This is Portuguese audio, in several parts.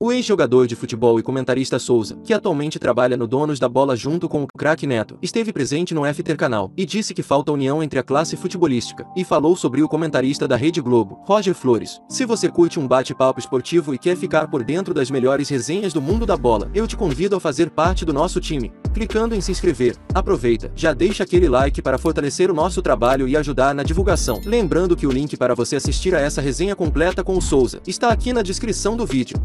O ex-jogador de futebol e comentarista Souza, que atualmente trabalha no Donos da Bola junto com o craque Neto, esteve presente no FTR Canal e disse que falta união entre a classe futebolística e falou sobre o comentarista da Rede Globo, Roger Flores. Se você curte um bate-papo esportivo e quer ficar por dentro das melhores resenhas do mundo da bola, eu te convido a fazer parte do nosso time. Clicando em se inscrever, aproveita, já deixa aquele like para fortalecer o nosso trabalho e ajudar na divulgação. Lembrando que o link para você assistir a essa resenha completa com o Souza está aqui na descrição do vídeo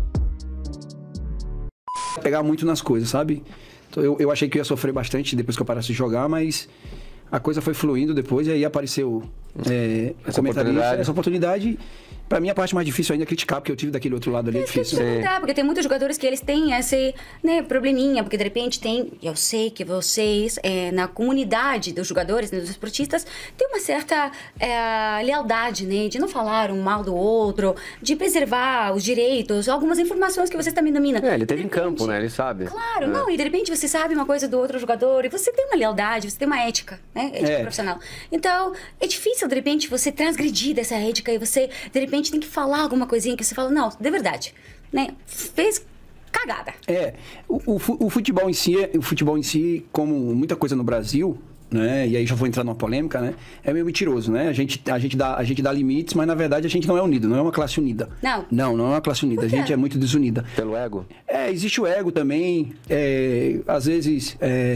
pegar muito nas coisas, sabe? Então, eu, eu achei que ia sofrer bastante depois que eu parasse de jogar, mas a coisa foi fluindo depois e aí apareceu é, essa, oportunidade. essa oportunidade Pra mim, a parte mais difícil ainda é criticar, porque eu tive daquele outro lado ali, é difícil. Perguntar, porque tem muitos jogadores que eles têm esse né, probleminha, porque de repente tem. Eu sei que vocês, é, na comunidade dos jogadores, né, dos esportistas, tem uma certa é, lealdade, né? De não falar um mal do outro, de preservar os direitos, algumas informações que vocês também dominam. É, ele teve em campo, né? Ele sabe. Claro, é. não, e de repente você sabe uma coisa do outro jogador, e você tem uma lealdade, você tem uma ética, né? Ética é. profissional. Então, é difícil, de repente, você transgredir dessa ética e você, de repente, tem que falar alguma coisinha que você fala, não, de verdade, né? Fez cagada. É, o, o, o futebol em si, o futebol em si, como muita coisa no Brasil, né? E aí já vou entrar numa polêmica, né? É meio mentiroso, né? A gente, a gente, dá, a gente dá limites, mas na verdade a gente não é unido, não é uma classe unida. Não. Não, não é uma classe unida. A gente é muito desunida. Pelo ego? É, existe o ego também. É, às vezes. É,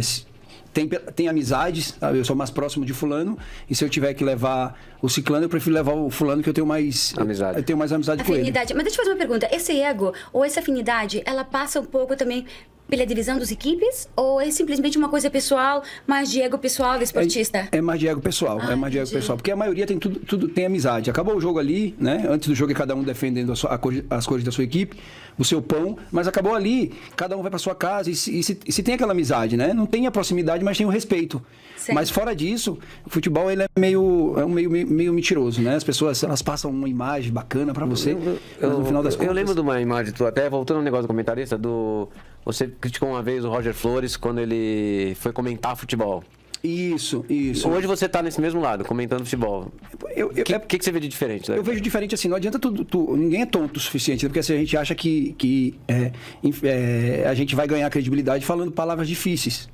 tem, tem amizades, sabe? Eu sou mais próximo de fulano, e se eu tiver que levar o ciclano, eu prefiro levar o fulano que eu tenho mais amizade. Eu tenho mais amizade afinidade. com ele. Mas deixa eu fazer uma pergunta. Esse ego ou essa afinidade, ela passa um pouco também pela divisão das equipes? Ou é simplesmente uma coisa pessoal, mais de ego pessoal do esportista? É, é mais de ego pessoal, ah, é mais de ego pessoal. Porque a maioria tem tudo, tudo tem amizade. Acabou o jogo ali, né? Antes do jogo é cada um defendendo a sua, a cor, as cores da sua equipe, o seu pão, mas acabou ali, cada um vai para sua casa e se, e, se, e se, tem aquela amizade, né? Não tem a proximidade, mas tem o respeito. Sim. Mas fora disso, o futebol ele é meio, é um meio, meio, meio mentiroso, né? As pessoas elas passam uma imagem bacana para você, eu, eu, no final das eu, contas... Eu lembro de uma imagem, até voltando ao negócio do comentarista, do você criticou uma vez o Roger Flores quando ele foi comentar futebol. Isso, isso. Hoje você está nesse mesmo lado, comentando futebol. O que, é, que, você vê de diferente? Né? Eu vejo diferente assim, não adianta tudo. Tu, ninguém é tonto o suficiente, né? porque assim, a gente acha que, que é, é, a gente vai ganhar credibilidade falando palavras difíceis.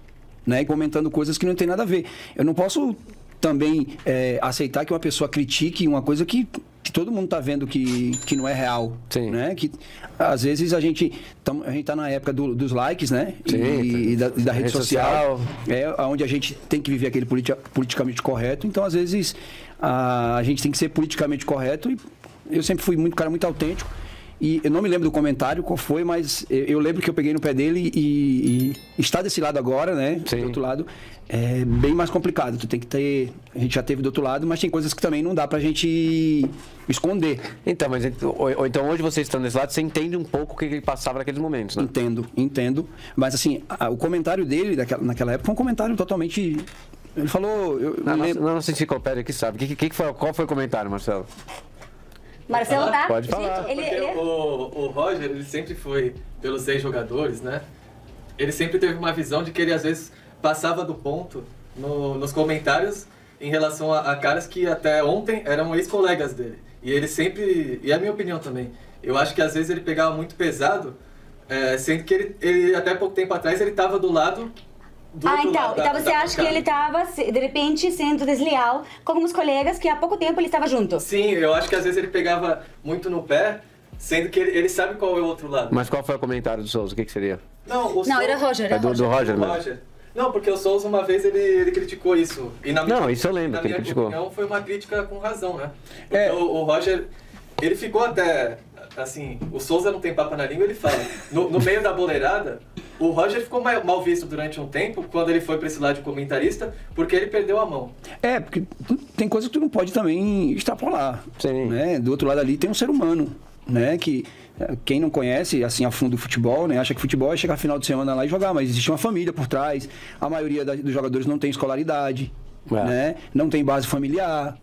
Né, e comentando coisas que não tem nada a ver. Eu não posso também é, aceitar que uma pessoa critique uma coisa que que todo mundo está vendo que, que não é real. Sim. Né? Que às vezes a gente tam, a gente está na época do, dos likes, né? Sim, e, e, da, e da rede, rede social, social, é onde a gente tem que viver aquele politi politicamente correto. Então às vezes a, a gente tem que ser politicamente correto e eu sempre fui muito cara muito autêntico. E eu não me lembro do comentário qual foi, mas eu lembro que eu peguei no pé dele e, e está desse lado agora, né? Sim. Do outro lado, é bem mais complicado. Tu tem que ter. A gente já teve do outro lado, mas tem coisas que também não dá pra gente esconder. Então, mas ou, então hoje você estando desse lado, você entende um pouco o que ele passava naqueles momentos, né? Entendo, entendo. Mas assim, a, o comentário dele daquela, naquela época foi um comentário totalmente. Ele falou. Eu, na, nossa, na nossa enciclopédia aqui sabe. Que, que, que foi, qual foi o comentário, Marcelo? Marcelo tá? Pode falar. Gente, ele, ele... É- o, o Roger, ele sempre foi, pelos seis jogadores, né? Ele sempre teve uma visão de que ele às vezes passava do ponto no, nos comentários em relação a, a, caras que até ontem eram ex-colegas dele. E ele sempre, e é a minha opinião também, eu acho que às vezes ele pegava muito pesado, é, sendo que ele, ele até pouco tempo atrás ele estava do lado ah, então. então você acha que ele estava, de repente, sendo desleal com alguns colegas que há pouco tempo ele estava junto? Sim, eu acho que às vezes ele pegava muito no pé, sendo que ele, ele sabe qual é o outro lado. Mas qual foi o comentário do Souza? O que, que seria? Não, o Não, Souza... era Roger. Era é do Roger. do Roger mesmo. Roger. Não, porque o Souza uma vez ele, ele criticou isso. E na minha, Não, isso eu lembro que ele criticou. Não, foi uma crítica com razão, né? Porque é. o, o Roger, ele ficou até assim, o Souza não tem papo na língua, ele fala. No, no meio da boleirada, o Roger ficou mal, visto durante um tempo, quando ele foi para esse lado de comentarista, porque ele perdeu a mão. É, porque tem coisa que tu não pode também extrapolar. Sim. Né? Do outro lado ali tem um ser humano, né? Que é, quem não conhece assim a fundo o futebol, né, acha que futebol é chegar final de semana lá e jogar, mas existe uma família por trás. A maioria da, dos jogadores não tem escolaridade, é. né? Não tem base familiar,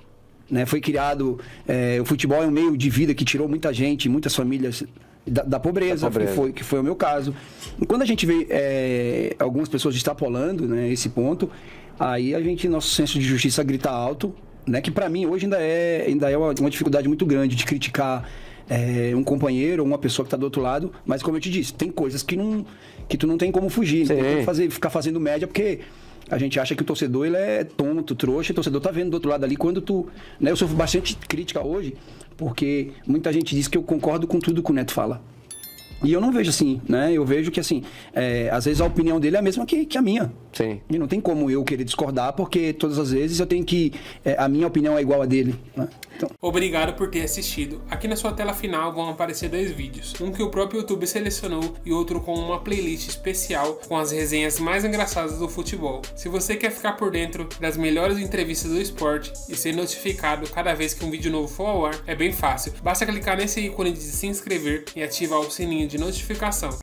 né? Foi criado é, o futebol é um meio de vida que tirou muita gente, muitas famílias da, da, pobreza, da pobreza, Que, foi, que foi o meu caso. E quando a gente vê é, algumas pessoas extrapolando né, esse ponto, aí a gente, nosso senso de justiça grita alto, né, que para mim hoje ainda é, ainda é uma, uma dificuldade muito grande de criticar é, um companheiro ou uma pessoa que tá do outro lado, mas como eu te disse, tem coisas que não que tu não tem como fugir, não tem como fazer, ficar fazendo média porque a gente acha que o torcedor ele é tonto, trouxa, o torcedor tá vendo do outro lado ali quando tu, né, eu sofro bastante crítica hoje, porque muita gente diz que eu concordo com tudo que o Neto fala. E eu não vejo assim, né? Eu vejo que, assim, é, às vezes a opinião dele é a mesma que, que a minha. Sim. E não tem como eu querer discordar, porque todas as vezes eu tenho que. é, a minha opinião é igual a dele. Né? Então, Obrigado por ter assistido. Aqui na sua tela final vão aparecer dois vídeos, um que o próprio YouTube selecionou e outro com uma playlist especial com as resenhas mais engraçadas do futebol. Se você quer ficar por dentro das melhores entrevistas do esporte e ser notificado cada vez que um vídeo novo for ao ar, é bem fácil. Basta clicar nesse ícone de se inscrever e ativar o sininho de notificação.